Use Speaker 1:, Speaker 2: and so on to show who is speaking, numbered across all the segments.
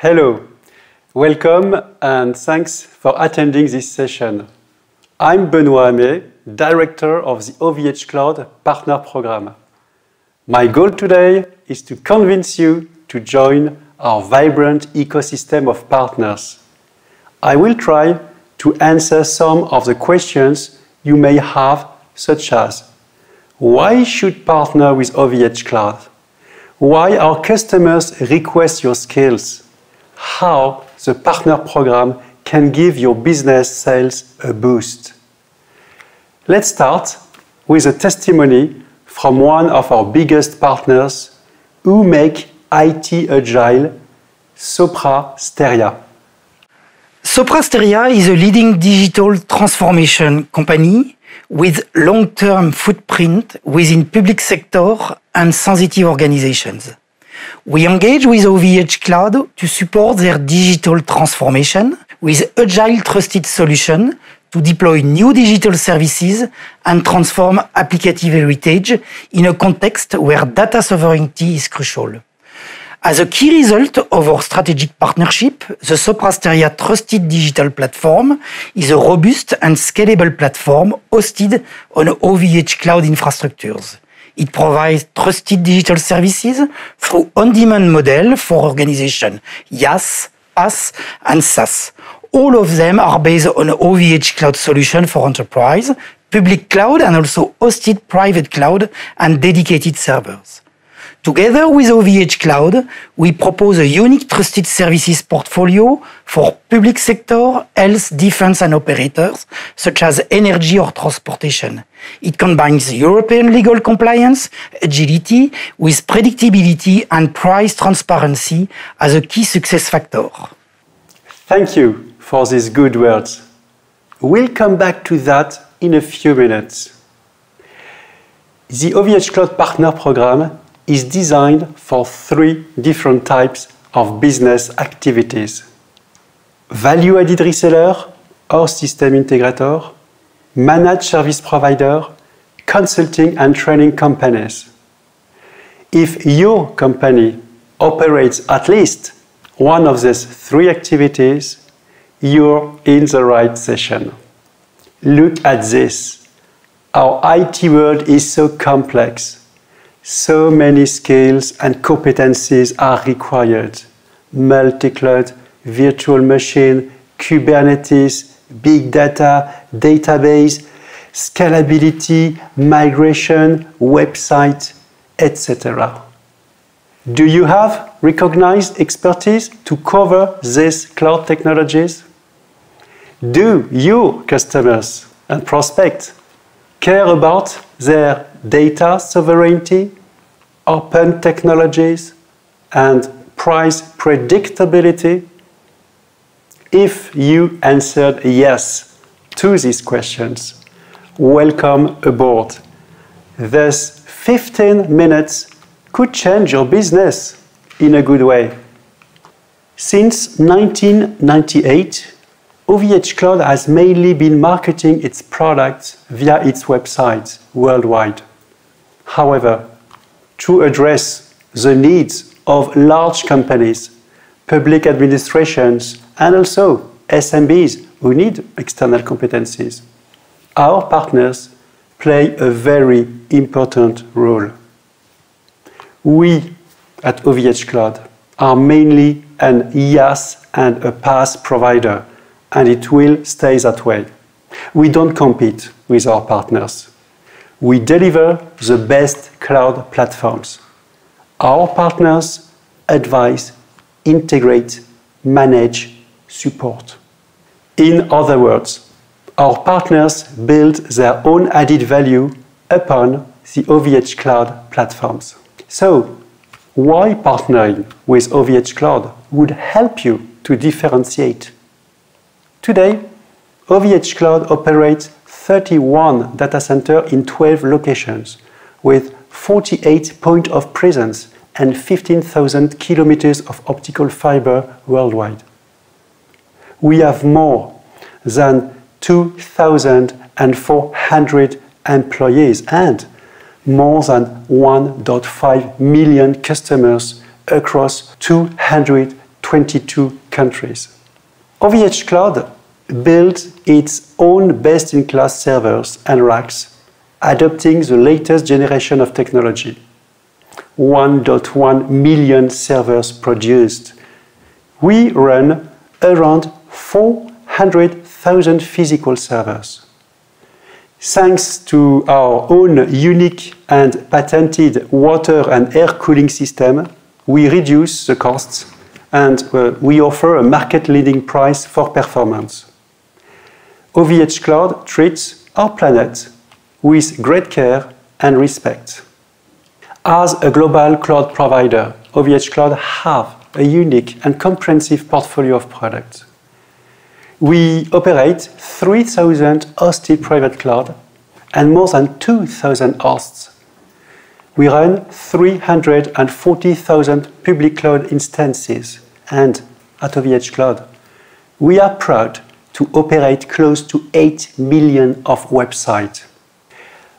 Speaker 1: Hello, welcome and thanks for attending this session. I'm Benoît Amé, Director of the OVH Cloud Partner Program. My goal today is to convince you to join our vibrant ecosystem of partners. I will try to answer some of the questions you may have, such as why should partner with OVH Cloud? Why our customers request your skills? How the partner program can give your business sales a boost. Let's start with a testimony from one of our biggest partners who make IT agile, Sopra Steria.
Speaker 2: Sopra Steria is a leading digital transformation company with long-term footprint within public sector and sensitive organizations. We engage with OVH Cloud to support their digital transformation with agile trusted solution to deploy new digital services and transform applicative heritage in a context where data sovereignty is crucial. As a key result of our strategic partnership, the Sopra Steria Trusted Digital Platform is a robust and scalable platform hosted on OVH cloud infrastructures. It provides trusted digital services through on-demand model for organization, IaaS, PaaS, and SaaS. All of them are based on OVH cloud solution for enterprise, public cloud, and also hosted private cloud and dedicated servers. Together with OVH Cloud, we propose a unique trusted services portfolio for public sector, health, defense, and operators, such as energy or transportation. It combines European legal compliance, agility, with predictability and price transparency as a key success factor.
Speaker 1: Thank you for these good words. We'll come back to that in a few minutes. The OVH Cloud Partner Program is designed for three different types of business activities. Value-added reseller or system integrator, managed service provider, consulting and training companies. If your company operates at least one of these three activities, you're in the right session. Look at this. Our IT world is so complex so many skills and competencies are required. Multi-cloud, virtual machine, Kubernetes, big data, database, scalability, migration, website, etc. Do you have recognized expertise to cover these cloud technologies? Do your customers and prospects care about their data sovereignty open technologies, and price predictability? If you answered yes to these questions, welcome aboard. This 15 minutes could change your business in a good way. Since 1998, OVH Cloud has mainly been marketing its products via its website worldwide. However, to address the needs of large companies, public administrations, and also SMBs who need external competencies. Our partners play a very important role. We at OVH Cloud are mainly an IaaS and a PaaS provider, and it will stay that way. We don't compete with our partners we deliver the best cloud platforms. Our partners advise, integrate, manage, support. In other words, our partners build their own added value upon the OVH Cloud platforms. So, why partnering with OVH Cloud would help you to differentiate? Today, OVH Cloud operates 31 data centers in 12 locations with 48 points of presence and 15,000 kilometers of optical fiber worldwide. We have more than 2,400 employees and more than 1.5 million customers across 222 countries. OVH Cloud builds its own best in class servers and racks, adopting the latest generation of technology. 1.1 million servers produced. We run around 400,000 physical servers. Thanks to our own unique and patented water and air cooling system, we reduce the costs and uh, we offer a market leading price for performance. OVH Cloud treats our planet with great care and respect. As a global cloud provider, OVH Cloud have a unique and comprehensive portfolio of products. We operate 3,000 hosted private cloud and more than 2,000 hosts. We run 340,000 public cloud instances and at OVH Cloud, we are proud to operate close to 8 million of websites.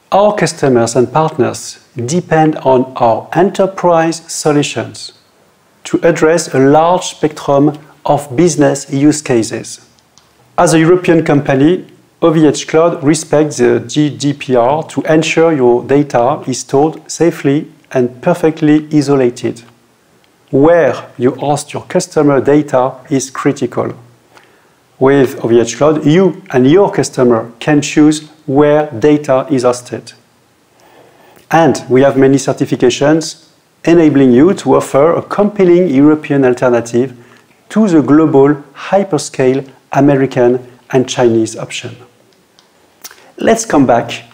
Speaker 1: Our customers and partners depend on our enterprise solutions to address a large spectrum of business use cases. As a European company, OVH Cloud respects the GDPR to ensure your data is stored safely and perfectly isolated. Where you host your customer data is critical. With OVH Cloud, you and your customer can choose where data is hosted. And we have many certifications enabling you to offer a compelling European alternative to the global hyperscale American and Chinese option. Let's come back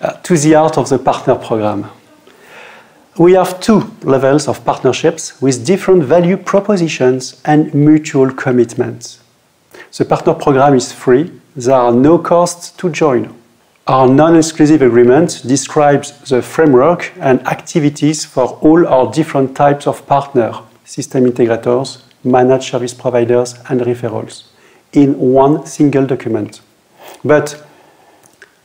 Speaker 1: uh, to the art of the partner program. We have two levels of partnerships with different value propositions and mutual commitments. The partner program is free, there are no costs to join. Our non-exclusive agreement describes the framework and activities for all our different types of partner, system integrators, managed service providers, and referrals in one single document. But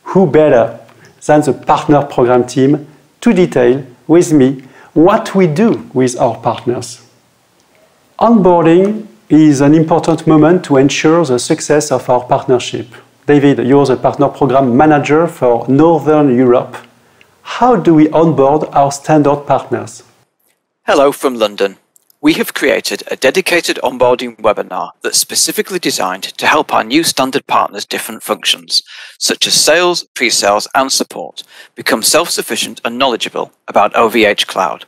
Speaker 1: who better than the partner program team to detail with me what we do with our partners? Onboarding is an important moment to ensure the success of our partnership. David, you're the partner program manager for Northern Europe. How do we onboard our standard partners?
Speaker 3: Hello from London. We have created a dedicated onboarding webinar that's specifically designed to help our new standard partners' different functions, such as sales, pre-sales, and support, become self-sufficient and knowledgeable about OVH Cloud.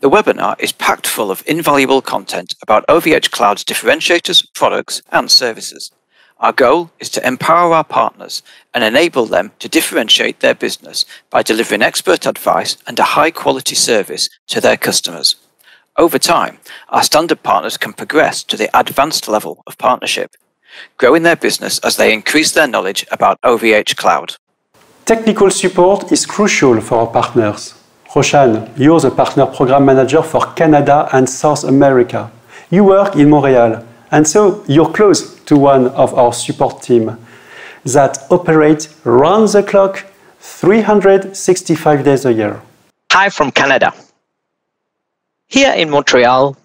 Speaker 3: The webinar is packed full of invaluable content about OVH Cloud's differentiators, products, and services. Our goal is to empower our partners and enable them to differentiate their business by delivering expert advice and a high quality service to their customers. Over time, our standard partners can progress to the advanced level of partnership, growing their business as they increase their knowledge about OVH Cloud.
Speaker 1: Technical support is crucial for our partners. Roshan, you're the partner program manager for Canada and South America. You work in Montreal, and so you're close to one of our support team that operate round the clock 365 days a year.
Speaker 4: Hi from Canada. Here in Montreal,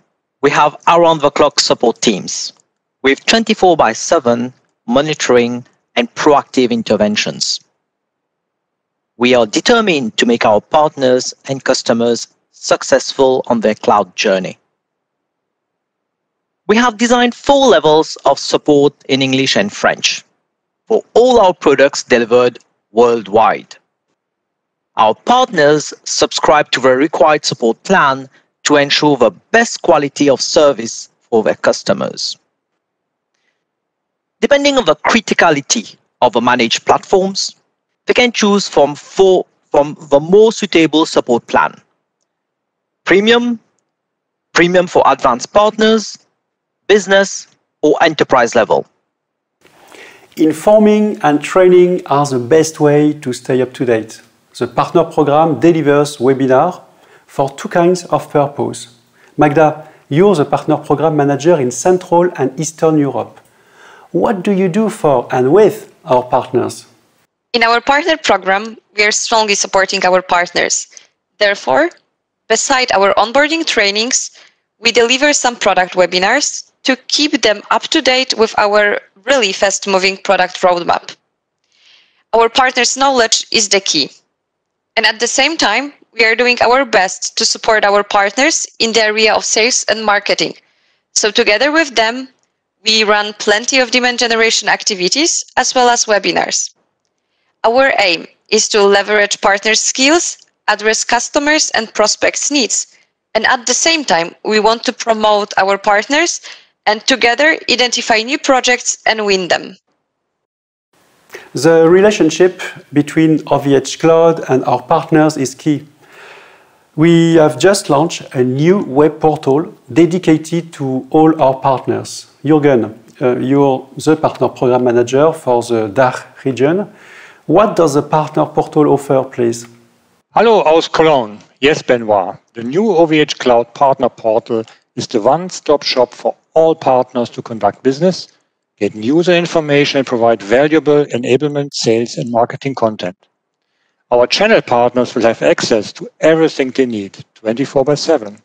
Speaker 4: we have around the clock support teams with 24 by 7 monitoring and proactive interventions. We are determined to make our partners and customers successful on their cloud journey. We have designed four levels of support in English and French for all our products delivered worldwide. Our partners subscribe to the required support plan to ensure the best quality of service for their customers. Depending on the criticality of the managed platforms, they can choose from, four, from the more suitable support plan. Premium, premium for advanced partners, business, or enterprise level.
Speaker 1: Informing and training are the best way to stay up to date. The partner program delivers webinar for two kinds of purpose. Magda, you're the partner program manager in Central and Eastern Europe. What do you do for and with our partners?
Speaker 5: In our partner program, we are strongly supporting our partners. Therefore, beside our onboarding trainings, we deliver some product webinars to keep them up to date with our really fast moving product roadmap. Our partners' knowledge is the key. And at the same time, we are doing our best to support our partners in the area of sales and marketing. So, together with them, we run plenty of demand generation activities as well as webinars. Our aim is to leverage partner skills, address customers and prospects' needs, and at the same time, we want to promote our partners and together identify new projects and win them.
Speaker 1: The relationship between OVH Cloud and our partners is key. We have just launched a new web portal dedicated to all our partners. Jürgen, uh, you're the partner program manager for the DACH region. What does the partner portal offer, please?
Speaker 6: Hello, aus Cologne. Yes, Benoit. The new OVH Cloud Partner Portal is the one-stop shop for all partners to conduct business, get user information, and provide valuable enablement, sales, and marketing content. Our channel partners will have access to everything they need 24 by 7.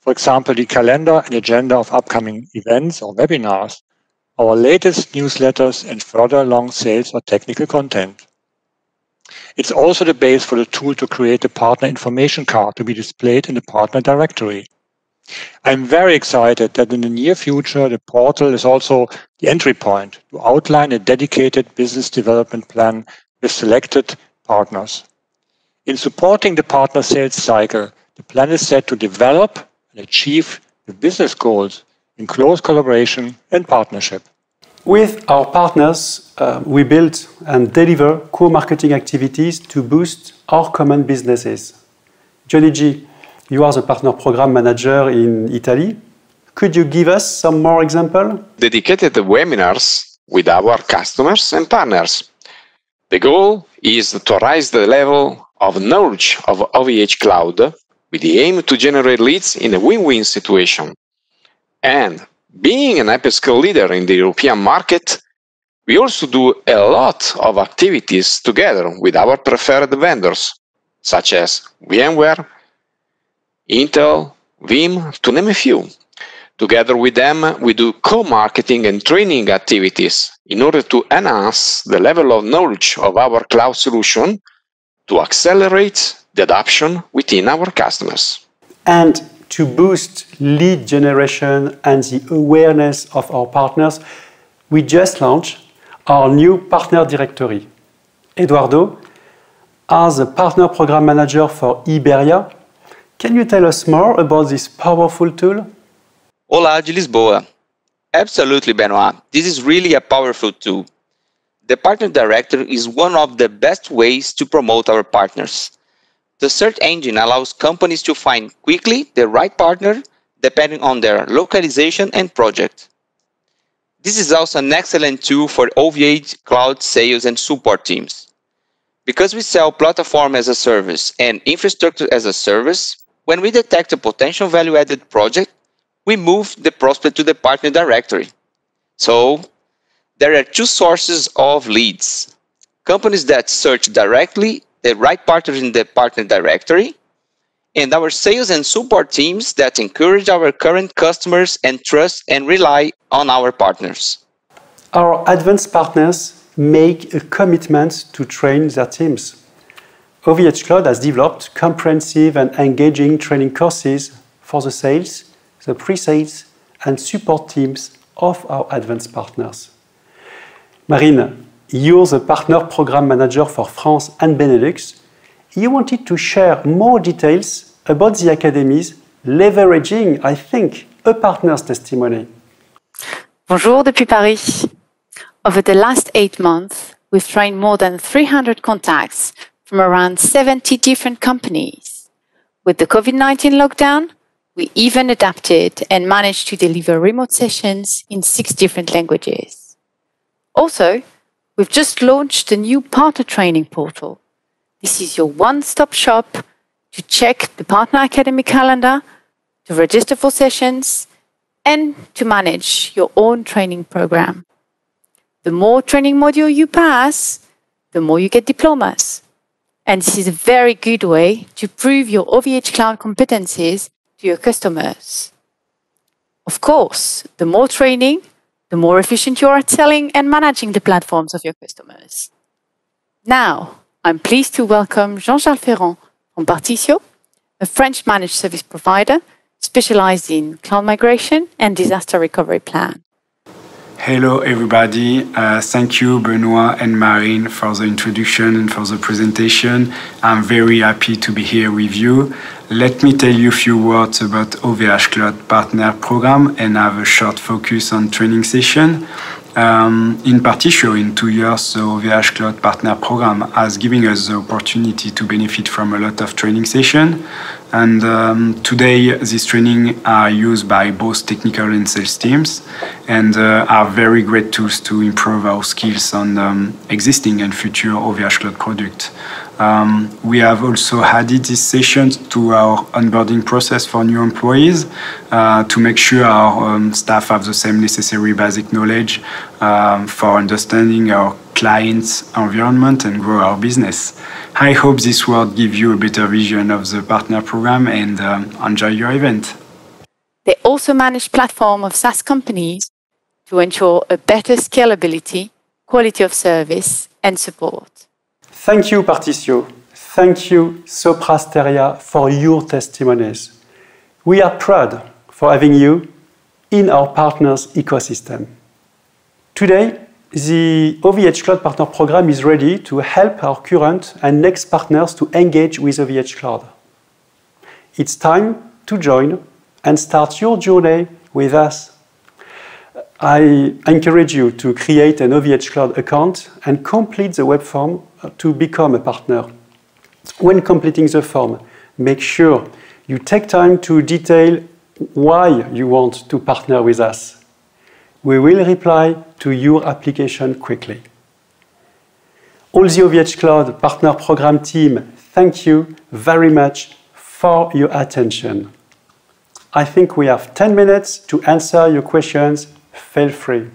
Speaker 6: For example, the calendar and agenda of upcoming events or webinars, our latest newsletters, and further long sales or technical content. It's also the base for the tool to create a partner information card to be displayed in the partner directory. I'm very excited that in the near future, the portal is also the entry point to outline a dedicated business development plan with selected partners. In supporting the partner sales cycle, the plan is set to develop and achieve the business goals in close collaboration and partnership.
Speaker 1: With our partners, uh, we build and deliver co-marketing activities to boost our common businesses. Johnny G, you are the partner program manager in Italy. Could you give us some more example?
Speaker 7: Dedicated webinars with our customers and partners. The goal is to raise the level of knowledge of OVH Cloud with the aim to generate leads in a win-win situation. And being an hyperscale leader in the European market, we also do a lot of activities together with our preferred vendors, such as VMware, Intel, Veeam, to name a few. Together with them, we do co-marketing and training activities in order to enhance the level of knowledge of our cloud solution to accelerate the adoption within our customers.
Speaker 1: And to boost lead generation and the awareness of our partners, we just launched our new partner directory. Eduardo, as a partner program manager for Iberia, can you tell us more about this powerful tool?
Speaker 8: Olá de Lisboa. Absolutely, Benoit. This is really a powerful tool. The Partner directory is one of the best ways to promote our partners. The search engine allows companies to find quickly the right partner depending on their localization and project. This is also an excellent tool for OVH cloud sales and support teams. Because we sell platform as a service and infrastructure as a service, when we detect a potential value added project, we move the prospect to the partner directory. So there are two sources of leads. Companies that search directly the right partners in the partner directory, and our sales and support teams that encourage our current customers and trust and rely on our partners.
Speaker 1: Our advanced partners make a commitment to train their teams. OVH Cloud has developed comprehensive and engaging training courses for the sales, the pre-sales and support teams of our advanced partners. Marine, you're the partner program manager for France and Benelux. You wanted to share more details about the academies leveraging, I think, a partner's testimony.
Speaker 9: Bonjour depuis Paris. Over the last eight months, we've trained more than 300 contacts from around 70 different companies. With the COVID 19 lockdown, we even adapted and managed to deliver remote sessions in six different languages. Also, we've just launched a new partner training portal. This is your one stop shop to check the Partner Academy calendar, to register for sessions, and to manage your own training program. The more training module you pass, the more you get diplomas. And this is a very good way to prove your OVH cloud competencies to your customers. Of course, the more training, the more efficient you are at selling and managing the platforms of your customers. Now, I'm pleased to welcome Jean-Charles Ferrand from Partitio, a French managed service provider specialized in cloud migration and disaster recovery plan.
Speaker 10: Hello, everybody. Uh, thank you, Benoit and Marine, for the introduction and for the presentation. I'm very happy to be here with you. Let me tell you a few words about OVH Cloud Partner Program and have a short focus on training session. Um, in particular, in two years, the OVH Cloud Partner Program has given us the opportunity to benefit from a lot of training session. And um, today, these training are used by both technical and sales teams and uh, are very great tools to improve our skills on um, existing and future OVH Cloud product. Um, we have also added these sessions to our onboarding process for new employees uh, to make sure our um, staff have the same necessary basic knowledge um, for understanding our clients' environment and grow our business. I hope this will give you a better vision of the partner program and um, enjoy your event.
Speaker 9: They also manage platform of SaaS companies to ensure a better scalability, quality of service, and support.
Speaker 1: Thank you, Partitio. Thank you, Sopra Steria, for your testimonies. We are proud for having you in our partners' ecosystem. Today, the OVH Cloud Partner Program is ready to help our current and next partners to engage with OVH Cloud. It's time to join and start your journey with us. I encourage you to create an OVH Cloud account and complete the web form to become a partner. When completing the form, make sure you take time to detail why you want to partner with us we will reply to your application quickly. All the OVH Cloud Partner Program team, thank you very much for your attention. I think we have 10 minutes to answer your questions. Feel free.